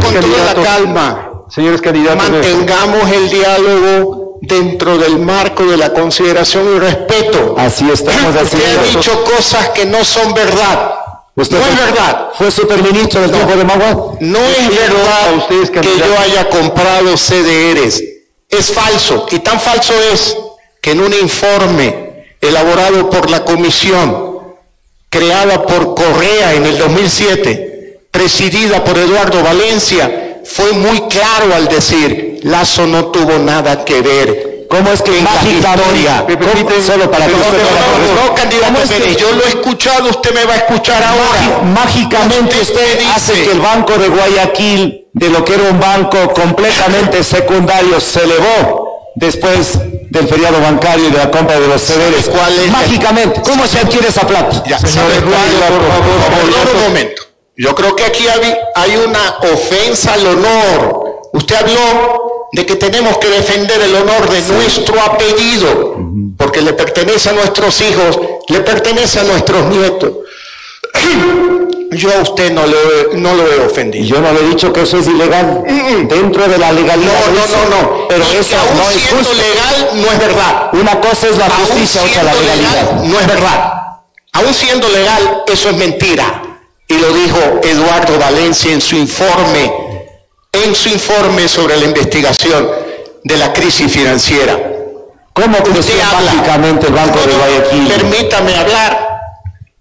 con toda la calma. Señores candidatos. Mantengamos el diálogo dentro del marco de la consideración y respeto. Así estamos Usted haciendo. ha dicho cosas que no son verdad. Usted no fue- es verdad. Fue superministro del tiempo de Magua. No es verdad ustedes, que yo haya comprado CDRs. Es falso. Y tan falso es que en un informe elaborado por la comisión creada por Correa en el 2007, presidida por Eduardo Valencia, fue muy claro al decir, Lazo no tuvo nada que ver. ¿Cómo es que en la historia? Solo para que usted no, candidato ¿cómo es que- Pérez, yo lo he escuchado, usted me va a escuchar ahora. Mágicamente usted dice- hace que el Banco de Guayaquil, de lo que era un banco completamente secundario, se elevó después del feriado bancario y de la compra de los CDRs. Mágicamente, ¿cómo se adquiere esa plata? Ya, Señor ¿sabe Eduardo, cuál? por favor, Por por favor, favor. un momento. Yo creo que aquí hay, una ofensa al honor. Usted habló de que tenemos que defender el honor de nuestro apellido, porque le pertenece a nuestros hijos, le pertenece a nuestros nietos. Yo a usted no, le, no lo he ofendido. Yo no le he dicho que eso es ilegal. Dentro de la legalidad. No, no, no, no. Pero Y eso aún no es siendo justo. legal no es verdad. Una cosa es la justicia, otra la legalidad. legal, no es verdad. Aún siendo legal, eso es mentira. Y lo dijo Eduardo Valencia en su informe, en su informe sobre la investigación de la crisis financiera. ¿Cómo creció mágicamente el Banco de Guayaquil? Permítame hablar.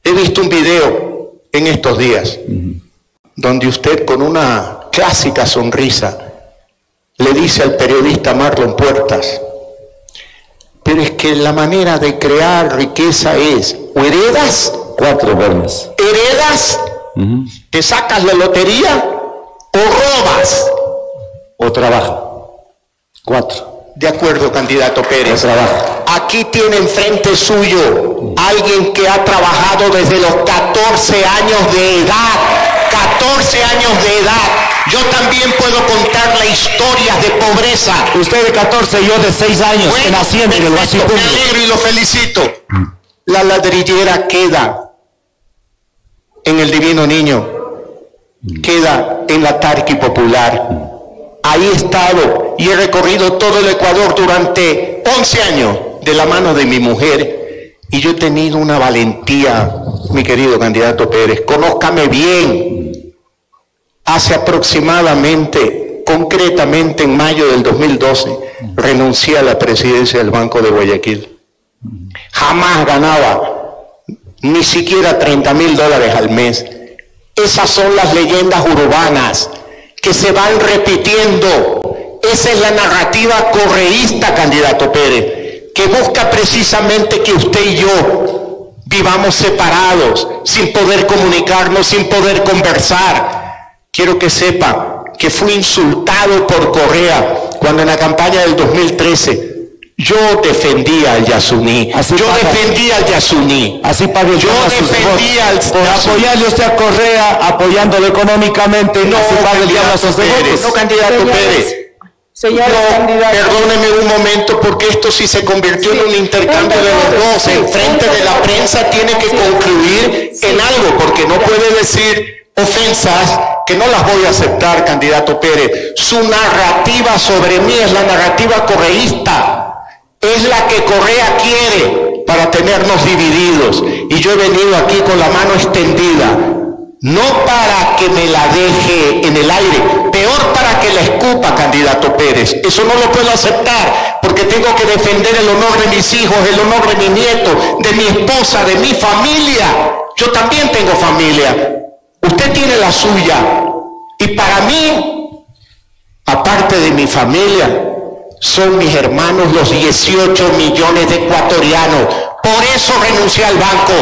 He visto un video en estos días donde usted con una clásica sonrisa le dice al periodista Marlon Puertas, pero es que la manera de crear riqueza es, o heredas, Cuatro heredas, te sacas la lotería o robas. O trabaja. Cuatro. De acuerdo, candidato O Pérez. Aquí tiene enfrente suyo alguien que ha trabajado desde los 14 años de edad. 14 años de edad. Yo también puedo contarle historias de pobreza. Usted de 14, yo de 6 años, Bueno, en Hacienda, en el me alegro y lo felicito. La ladrillera queda en el Divino Niño, queda en la Tarqui Popular. Ahí he estado y he recorrido todo el Ecuador durante 11 años de la mano de mi mujer y yo he tenido una valentía, mi querido candidato Pérez, conózcame bien. Hace aproximadamente, concretamente en mayo del 2012, renuncié a la presidencia del Banco de Guayaquil. Jamás ganaba ni siquiera 30 mil dólares al mes. Esas son las leyendas urbanas que se van repitiendo. Esa es la narrativa correísta, candidato Pérez, que busca precisamente que usted y yo vivamos separados, sin poder comunicarnos, sin poder conversar. Quiero que sepa que fui insultado por Correa cuando en la campaña del 2013 yo defendía al Yasuní. Así yo paga. defendía al Yasuní. Así pague Yo Dios a sus defendía al. Por apoyarle usted a Correa, apoyándolo económicamente, No, así pague el diablo a sus candidato Pérez, no, candidato Señores, Pérez. Señores No, perdóneme un momento porque esto sí se convirtió en un intercambio de los dos. En frente de la prensa tiene que concluir en algo porque no puede decir ofensas que no las voy a aceptar, candidato Pérez. Su narrativa sobre mí es la narrativa correísta. Es la que Correa quiere para tenernos divididos. Y yo he venido aquí con la mano extendida no para que me la deje en el aire, peor para que la escupa, candidato Pérez. Eso no lo puedo aceptar, porque tengo que defender el honor de mis hijos, el honor de mi nieto, de mi esposa, de mi familia. Yo también tengo familia. Usted tiene la suya. Y para mí, aparte de mi familia, son mis hermanos los 18 millones de ecuatorianos. Por eso renuncié al banco,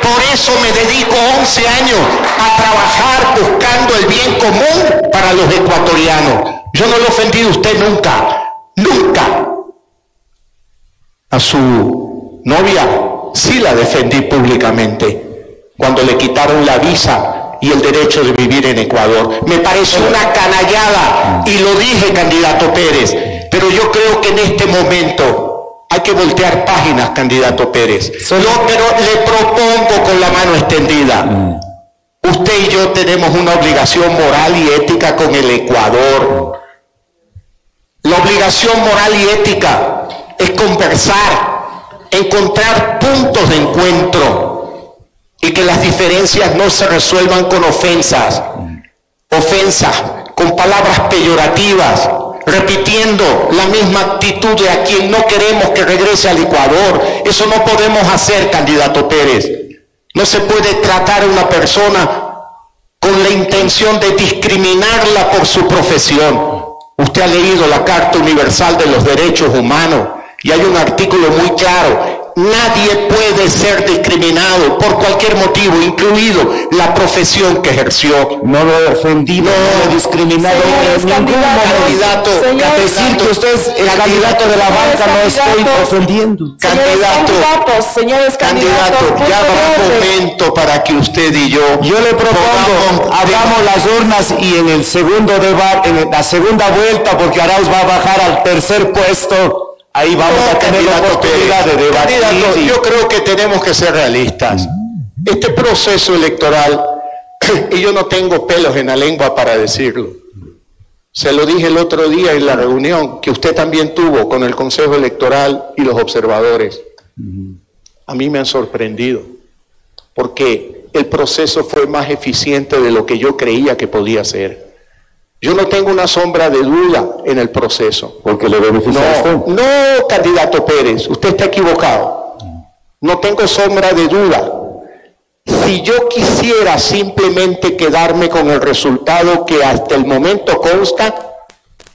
por eso me dedico 11 años a trabajar buscando el bien común para los ecuatorianos. Yo no le he ofendido a usted nunca, nunca. A su novia sí la defendí públicamente cuando le quitaron la visa y el derecho de vivir en Ecuador. Me pareció una canallada y lo dije, candidato Pérez, pero yo creo que en este momento hay que voltear páginas, candidato Pérez. Solo- pero le propongo con la mano extendida. Usted y yo tenemos una obligación moral y ética con el Ecuador. La obligación moral y ética es conversar, encontrar puntos de encuentro y que las diferencias no se resuelvan con ofensas, ofensas, con palabras peyorativas, repitiendo la misma actitud de a quien no queremos que regrese al Ecuador. Eso no podemos hacer, candidato Pérez. No se puede tratar a una persona con la intención de discriminarla por su profesión. Usted ha leído la Carta Universal de los Derechos Humanos y hay un artículo muy claro. Nadie puede ser discriminado por cualquier motivo, incluido la profesión que ejerció. No lo he ofendido, no, lo he discriminado en ningún momento. señores Decir que usted es el candidato de la banca no estoy ofendiendo. Candidato. señores Candidato, ya habrá favor. momento para que usted y yo. Yo le propongo, hagamos las urnas y en el segundo debate, en la segunda vuelta, porque Arauz va a bajar al tercer puesto, ahí vamos No, a tener la oportunidad de debatir. Y- yo creo que tenemos que ser realistas. Este proceso electoral, y yo no tengo pelos en la lengua para decirlo, se lo dije el otro día en la reunión que usted también tuvo con el Consejo Electoral y los observadores. A mí me han sorprendido, porque el proceso fue más eficiente de lo que yo creía que podía ser. Yo no tengo una sombra de duda en el proceso. Porque le beneficia a usted. No, no, candidato Pérez, usted está equivocado. No tengo sombra de duda. Si yo quisiera simplemente quedarme con el resultado que hasta el momento consta,